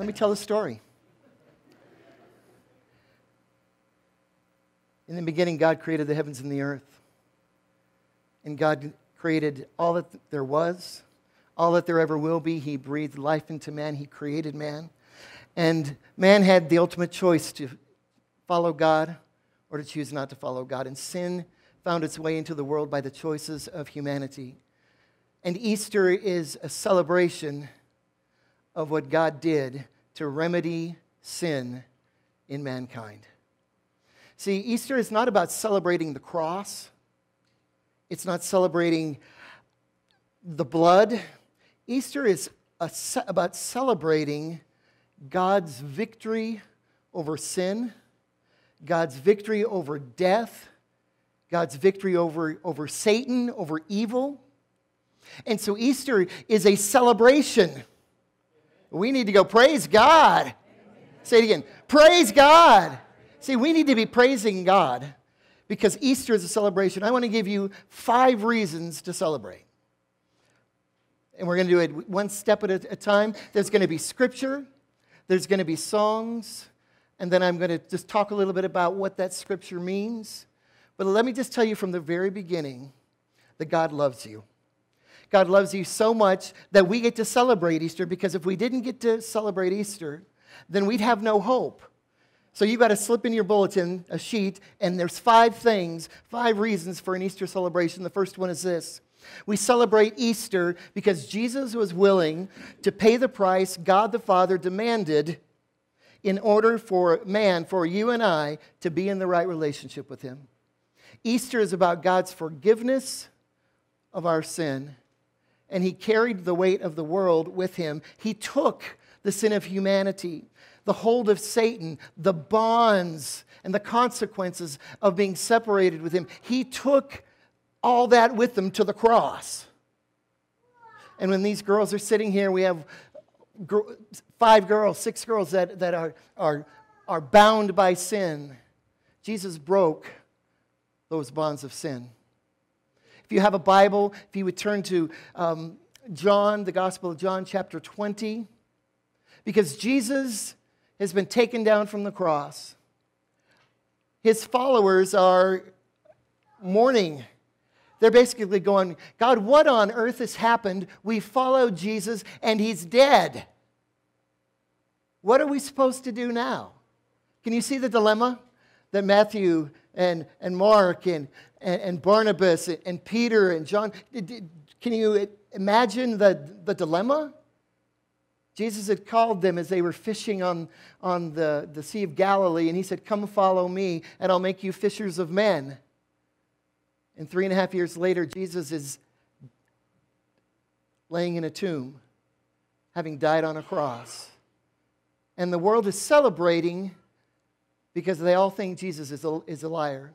Let me tell the story. In the beginning, God created the heavens and the earth. And God created all that there was, all that there ever will be. He breathed life into man, He created man. And man had the ultimate choice to follow God or to choose not to follow God. And sin found its way into the world by the choices of humanity. And Easter is a celebration of what God did to remedy sin in mankind. See, Easter is not about celebrating the cross, it's not celebrating the blood. Easter is about celebrating God's victory over sin, God's victory over death, God's victory over, over Satan, over evil. And so Easter is a celebration. We need to go, praise God. Say it again, praise God. See, we need to be praising God because Easter is a celebration. I want to give you five reasons to celebrate. And we're going to do it one step at a time. There's going to be scripture, there's going to be songs, and then I'm going to just talk a little bit about what that scripture means. But let me just tell you from the very beginning that God loves you. God loves you so much that we get to celebrate Easter because if we didn't get to celebrate Easter, then we'd have no hope. So you've got to slip in your bulletin a sheet, and there's five things, five reasons for an Easter celebration. The first one is this we celebrate Easter because Jesus was willing to pay the price God the Father demanded in order for man, for you and I, to be in the right relationship with Him. Easter is about God's forgiveness of our sin, and He carried the weight of the world with Him. He took the sin of humanity, the hold of Satan, the bonds, and the consequences of being separated with Him. He took all that with him to the cross. And when these girls are sitting here, we have five girls, six girls that, that are, are, are bound by sin. Jesus broke those bonds of sin. If you have a Bible, if you would turn to um, John, the Gospel of John, chapter 20, because Jesus has been taken down from the cross. His followers are mourning they're basically going, God, what on earth has happened? We followed Jesus and he's dead. What are we supposed to do now? Can you see the dilemma that Matthew and, and Mark and, and, and Barnabas and Peter and John, can you imagine the, the dilemma? Jesus had called them as they were fishing on, on the, the Sea of Galilee, and he said, Come follow me, and I'll make you fishers of men. And three and a half years later, Jesus is laying in a tomb, having died on a cross. And the world is celebrating because they all think Jesus is a, is a liar.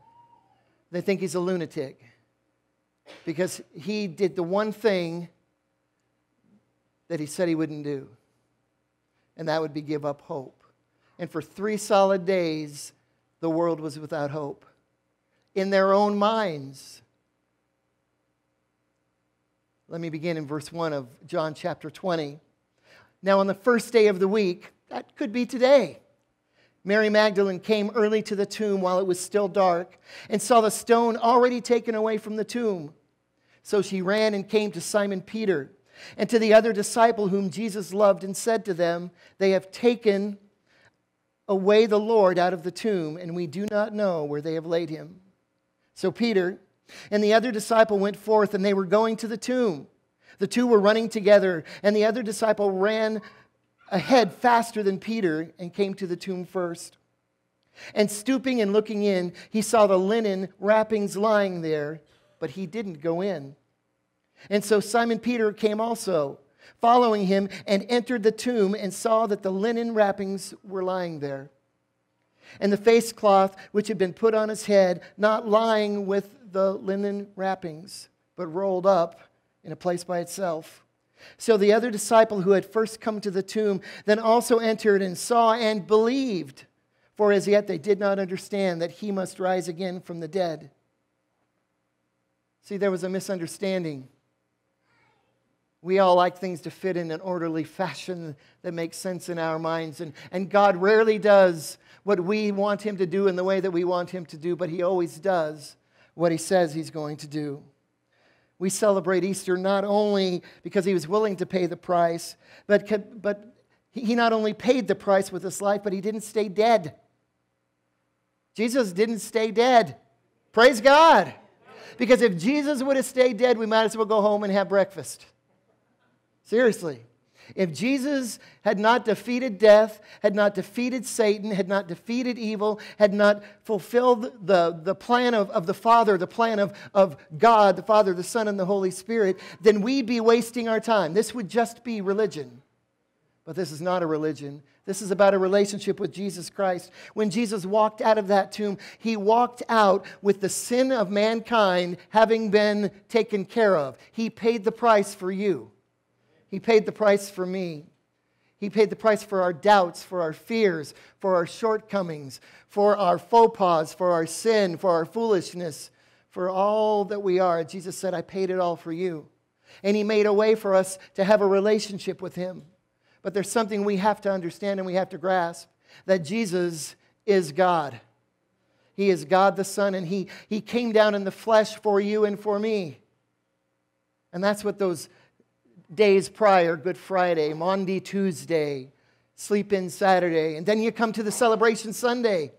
They think he's a lunatic because he did the one thing that he said he wouldn't do, and that would be give up hope. And for three solid days, the world was without hope in their own minds. Let me begin in verse 1 of John chapter 20. Now, on the first day of the week, that could be today, Mary Magdalene came early to the tomb while it was still dark and saw the stone already taken away from the tomb. So she ran and came to Simon Peter and to the other disciple whom Jesus loved and said to them, They have taken away the Lord out of the tomb, and we do not know where they have laid him. So Peter and the other disciple went forth, and they were going to the tomb. The two were running together, and the other disciple ran ahead faster than Peter and came to the tomb first. And stooping and looking in, he saw the linen wrappings lying there, but he didn't go in. And so Simon Peter came also, following him, and entered the tomb and saw that the linen wrappings were lying there and the face cloth which had been put on his head, not lying with the linen wrappings, but rolled up in a place by itself. So the other disciple who had first come to the tomb then also entered and saw and believed, for as yet they did not understand that he must rise again from the dead. See, there was a misunderstanding We all like things to fit in an orderly fashion that makes sense in our minds. And, and God rarely does what we want Him to do in the way that we want Him to do, but He always does what He says He's going to do. We celebrate Easter not only because He was willing to pay the price, but, but He not only paid the price with His life, but He didn't stay dead. Jesus didn't stay dead. Praise God. Because if Jesus would have stayed dead, we might as well go home and have breakfast. Seriously. If Jesus had not defeated death, had not defeated Satan, had not defeated evil, had not fulfilled the, the plan of, of the Father, the plan of, of God, the Father, the Son, and the Holy Spirit, then we'd be wasting our time. This would just be religion. But this is not a religion. This is about a relationship with Jesus Christ. When Jesus walked out of that tomb, he walked out with the sin of mankind having been taken care of. He paid the price for you. He paid the price for me. He paid the price for our doubts, for our fears, for our shortcomings, for our faux pas, for our sin, for our foolishness, for all that we are. Jesus said, I paid it all for you. And He made a way for us to have a relationship with Him. But there's something we have to understand and we have to grasp that Jesus is God. He is God the Son, and He, he came down in the flesh for you and for me. And that's what those days prior Good Friday, Maundy Tuesday, sleep in Saturday, and then you come to the celebration Sunday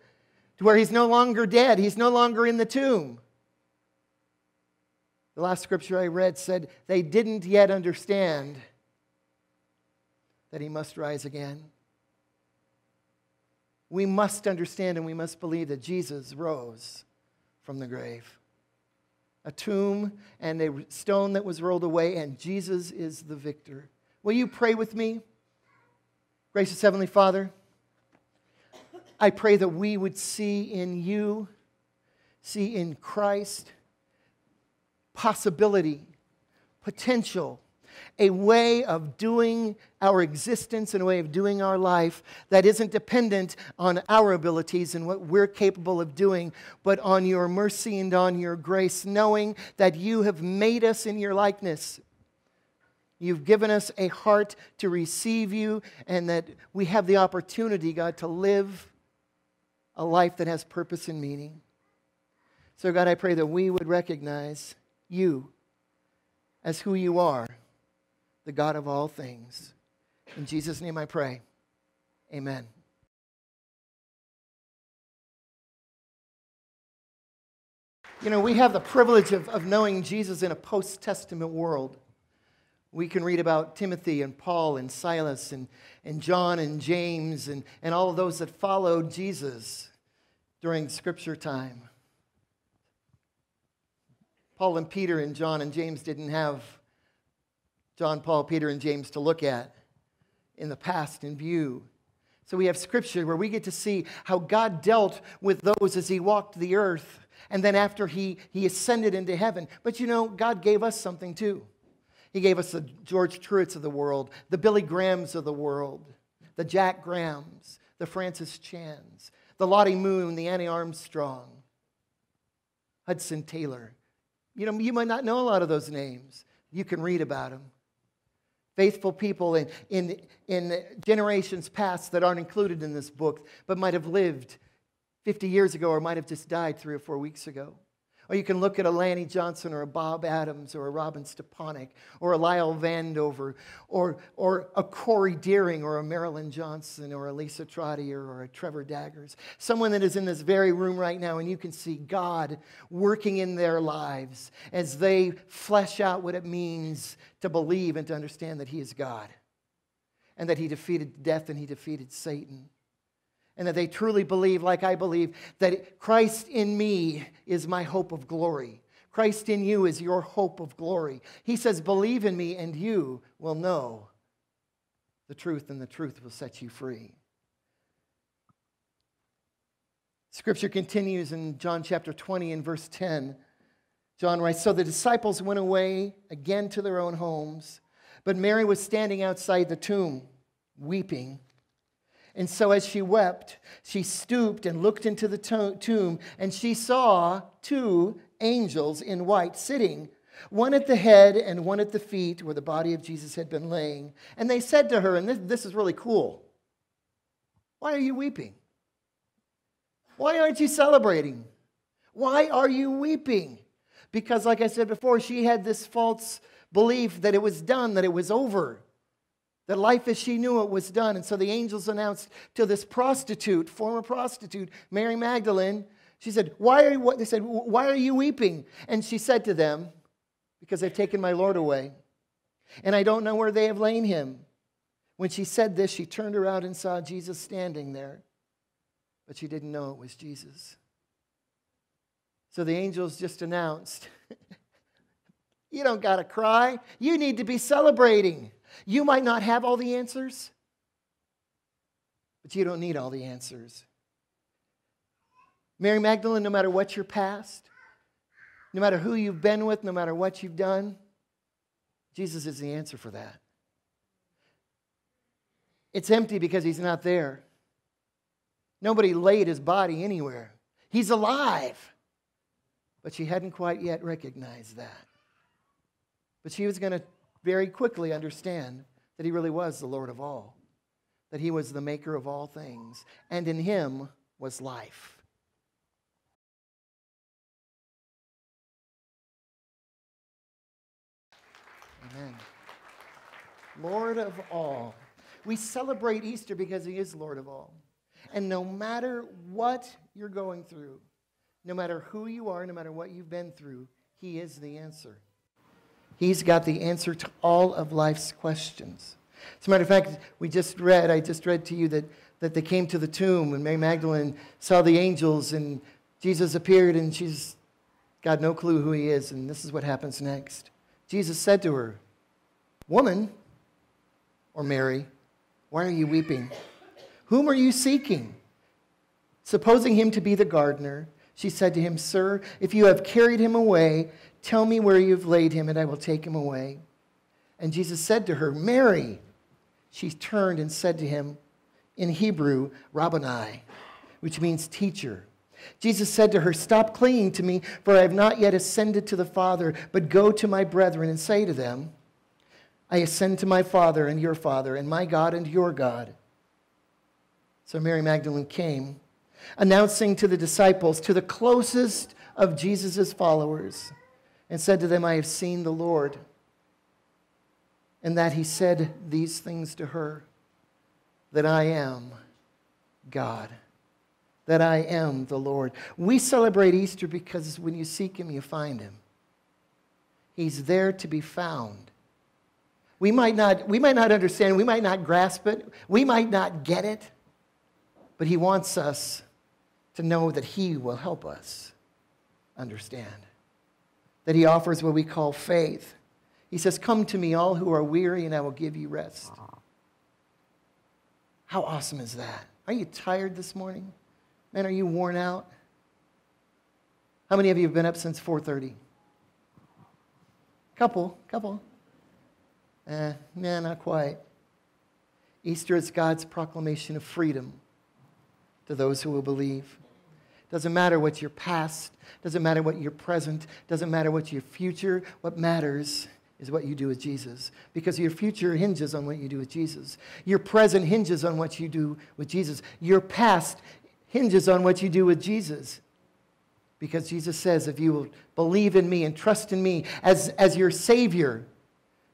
to where he's no longer dead, he's no longer in the tomb. The last scripture I read said they didn't yet understand that he must rise again. We must understand and we must believe that Jesus rose from the grave a tomb and a stone that was rolled away, and Jesus is the victor. Will you pray with me? Gracious Heavenly Father, I pray that we would see in you, see in Christ, possibility, potential, a way of doing our existence and a way of doing our life that isn't dependent on our abilities and what we're capable of doing, but on your mercy and on your grace, knowing that you have made us in your likeness. You've given us a heart to receive you, and that we have the opportunity, God, to live a life that has purpose and meaning. So, God, I pray that we would recognize you as who you are the God of all things. In Jesus' name I pray. Amen. You know, we have the privilege of, of knowing Jesus in a post Testament world. We can read about Timothy and Paul and Silas and, and John and James and, and all of those that followed Jesus during Scripture time. Paul and Peter and John and James didn't have John, Paul, Peter, and James to look at in the past in view. So we have scripture where we get to see how God dealt with those as he walked the earth and then after he, he ascended into heaven. But you know, God gave us something too. He gave us the George Truetts of the world, the Billy Grahams of the world, the Jack Grahams, the Francis Chans, the Lottie Moon, the Annie Armstrong, Hudson Taylor. You know, you might not know a lot of those names. You can read about them faithful people in, in, in generations past that aren't included in this book, but might have lived 50 years ago or might have just died three or four weeks ago. Or you can look at a Lanny Johnson or a Bob Adams or a Robin Stepanek or a Lyle Vandover or, or a Corey Deering or a Marilyn Johnson or a Lisa Trottier or a Trevor Daggers. Someone that is in this very room right now and you can see God working in their lives as they flesh out what it means to believe and to understand that He is God and that He defeated death and He defeated Satan and that they truly believe, like I believe, that Christ in me is my hope of glory. Christ in you is your hope of glory. He says, Believe in me, and you will know the truth, and the truth will set you free. Scripture continues in John chapter 20 and verse 10. John writes So the disciples went away again to their own homes, but Mary was standing outside the tomb, weeping. And so, as she wept, she stooped and looked into the tomb, and she saw two angels in white sitting, one at the head and one at the feet where the body of Jesus had been laying. And they said to her, and this, this is really cool Why are you weeping? Why aren't you celebrating? Why are you weeping? Because, like I said before, she had this false belief that it was done, that it was over, that life as she knew it was done. And so the angels announced to this prostitute, former prostitute, Mary Magdalene, she said, Why are you, they said, Why are you weeping? And she said to them, Because they've taken my Lord away, and I don't know where they have lain him. When she said this, she turned around and saw Jesus standing there, but she didn't know it was Jesus. So the angels just announced, You don't got to cry. You need to be celebrating. You might not have all the answers, but you don't need all the answers. Mary Magdalene, no matter what your past, no matter who you've been with, no matter what you've done, Jesus is the answer for that. It's empty because he's not there. Nobody laid his body anywhere. He's alive. But she hadn't quite yet recognized that. But she was going to very quickly understand that he really was the Lord of all, that he was the maker of all things, and in him was life. Amen. Lord of all. We celebrate Easter because he is Lord of all. And no matter what you're going through, no matter who you are, no matter what you've been through, He is the answer. He's got the answer to all of life's questions. As a matter of fact, we just read, I just read to you that, that they came to the tomb and Mary Magdalene saw the angels and Jesus appeared and she's got no clue who he is. And this is what happens next. Jesus said to her, Woman, or Mary, why are you weeping? Whom are you seeking? Supposing him to be the gardener, she said to him, Sir, if you have carried him away, tell me where you have laid him, and I will take him away. And Jesus said to her, Mary. She turned and said to him, in Hebrew, Rabboni, which means teacher. Jesus said to her, Stop clinging to me, for I have not yet ascended to the Father, but go to my brethren and say to them, I ascend to my Father and your Father, and my God and your God. So Mary Magdalene came announcing to the disciples, to the closest of Jesus' followers, and said to them, I have seen the Lord. And that he said these things to her that I am God, that I am the Lord. We celebrate Easter because when you seek him, you find him. He's there to be found. We might not, we might not understand, we might not grasp it, we might not get it, but he wants us to know that He will help us understand. That He offers what we call faith. He says, Come to me, all who are weary, and I will give you rest. How awesome is that? Are you tired this morning? Man, are you worn out? How many of you have been up since 4:30? Couple, couple. Eh, nah, not quite. Easter is God's proclamation of freedom to those who will believe. Doesn't matter what your past, doesn't matter what your present, doesn't matter what your future. What matters is what you do with Jesus. Because your future hinges on what you do with Jesus. Your present hinges on what you do with Jesus. Your past hinges on what you do with Jesus. Because Jesus says, if you will believe in me and trust in me as, as your Savior,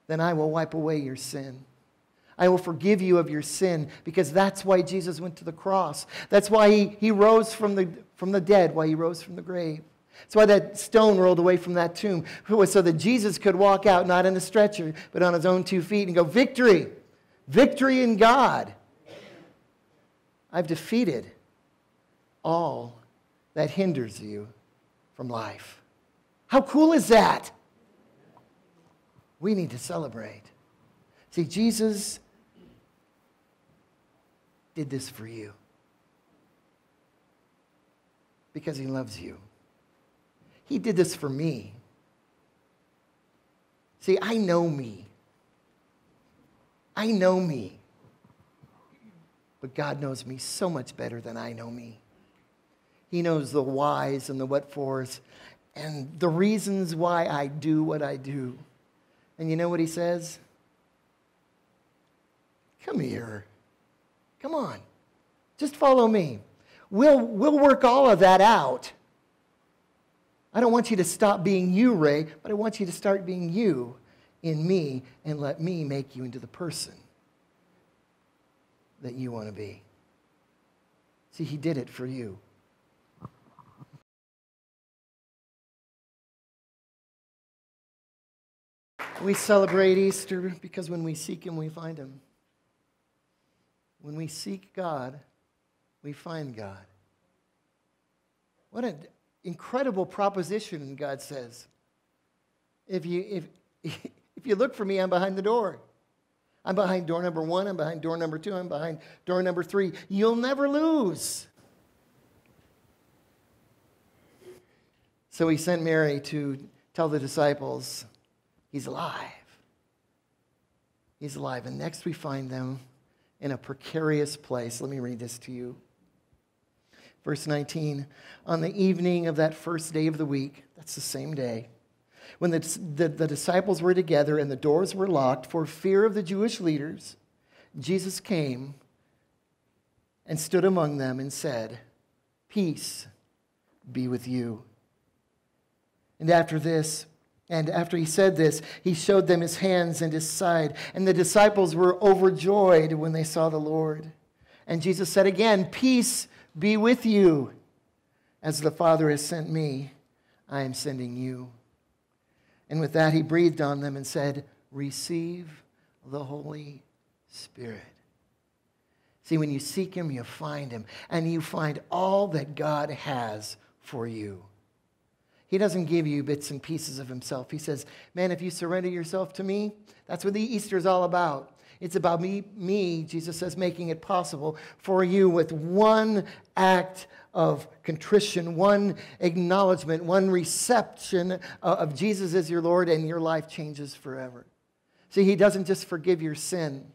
then I will wipe away your sin. I will forgive you of your sin because that's why Jesus went to the cross. That's why he, he rose from the, from the dead, why he rose from the grave. That's why that stone rolled away from that tomb, so that Jesus could walk out not in a stretcher, but on his own two feet and go, Victory! Victory in God! I've defeated all that hinders you from life. How cool is that? We need to celebrate. See, Jesus did this for you because he loves you. He did this for me. See, I know me. I know me. But God knows me so much better than I know me. He knows the whys and the what fors and the reasons why I do what I do. And you know what he says? Come here. Come on. Just follow me. We'll, we'll work all of that out. I don't want you to stop being you, Ray, but I want you to start being you in me and let me make you into the person that you want to be. See, he did it for you. We celebrate Easter because when we seek Him, we find Him. When we seek God, we find God. What an incredible proposition, God says. If you, if, if you look for me, I'm behind the door. I'm behind door number one, I'm behind door number two, I'm behind door number three. You'll never lose. So he sent Mary to tell the disciples, He's alive. He's alive. And next we find them in a precarious place. Let me read this to you. Verse 19 On the evening of that first day of the week, that's the same day, when the, the, the, disciples were together and the doors were locked for fear of the Jewish leaders, Jesus came and stood among them and said, Peace be with you. And after this, and after he said this, he showed them his hands and his side. And the disciples were overjoyed when they saw the Lord. And Jesus said again, Peace be with you. As the Father has sent me, I am sending you. And with that, he breathed on them and said, Receive the Holy Spirit. See, when you seek him, you find him, and you find all that God has for you. He doesn't give you bits and pieces of himself. He says, Man, if you surrender yourself to me, that's what the Easter is all about. It's about me, me, Jesus says, making it possible for you with one act of contrition, one acknowledgement, one reception of Jesus as your Lord, and your life changes forever. See, He doesn't just forgive your sin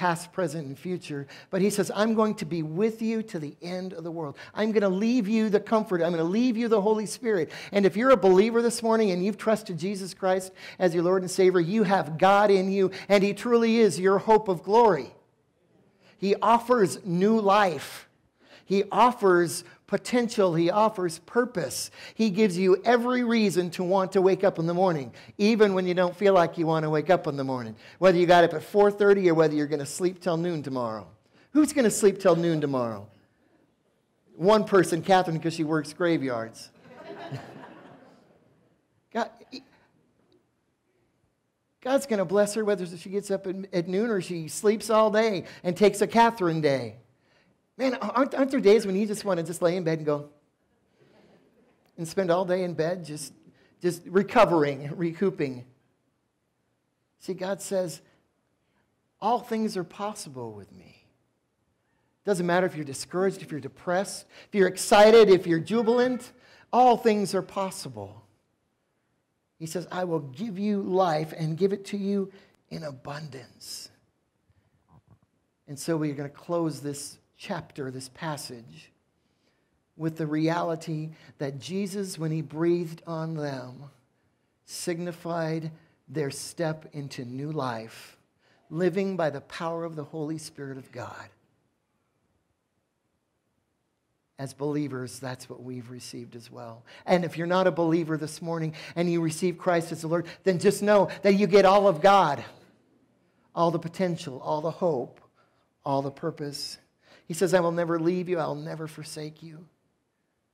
past, present, and future. But he says, I'm going to be with you to the end of the world. I'm going to leave you the comfort. I'm going to leave you the Holy Spirit. And if you're a believer this morning and you've trusted Jesus Christ as your Lord and Savior, you have God in you, and he truly is your hope of glory. He offers new life. He offers potential, He offers purpose. He gives you every reason to want to wake up in the morning, even when you don't feel like you want to wake up in the morning. Whether you got up at 4:30 or whether you're going to sleep till noon tomorrow. Who's going to sleep till noon tomorrow? One person, Catherine, because she works graveyards. God, God's going to bless her whether she gets up at noon or she sleeps all day and takes a Catherine day. Man, aren't, aren't there days when you just want to just lay in bed and go and spend all day in bed just, just recovering, recouping? See, God says, all things are possible with me. Doesn't matter if you're discouraged, if you're depressed, if you're excited, if you're jubilant, all things are possible. He says, I will give you life and give it to you in abundance. And so we're going to close this chapter, this passage, with the reality that Jesus, when he breathed on them, signified their step into new life, living by the power of the Holy Spirit of God. As believers, that's what we've received as well. And if you're not a believer this morning and you receive Christ as the Lord, then just know that you get all of God, all the potential, all the hope, all the purpose. He says, I will never leave you, I'll never forsake you.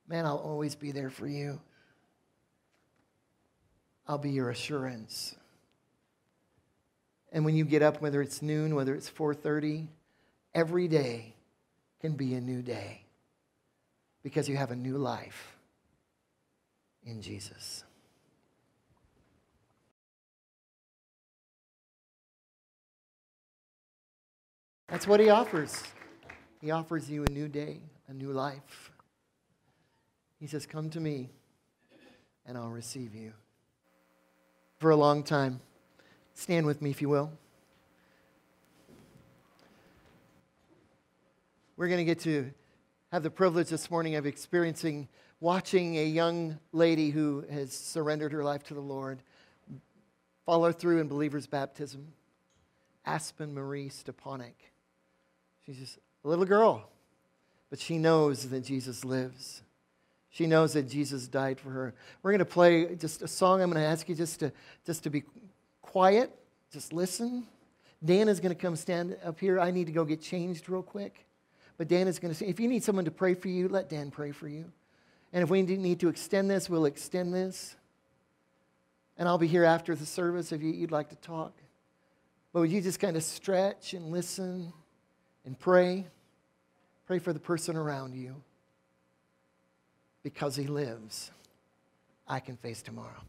Man, I'll always be there for you. I'll be your assurance. And when you get up, whether it's noon, whether it's 4:30, every day can be a new day because you have a new life in Jesus. That's what he offers. He offers you a new day, a new life. He says, Come to me, and I'll receive you. For a long time, stand with me if you will. We're going to get to have the privilege this morning of experiencing watching a young lady who has surrendered her life to the Lord follow through in believer's baptism. Aspen Marie Stepanek. She's just a little girl, but she knows that Jesus lives. She knows that Jesus died for her. We're going to play just a song. I'm going to ask you just to, just to be quiet, just listen. Dan is going to come stand up here. I need to go get changed real quick. But Dan is going to say, if you need someone to pray for you, let Dan pray for you. And if we need to extend this, we'll extend this. And I'll be here after the service if you'd like to talk. But would you just kind of stretch and listen and pray? Pray for the person around you. Because he lives, I can face tomorrow.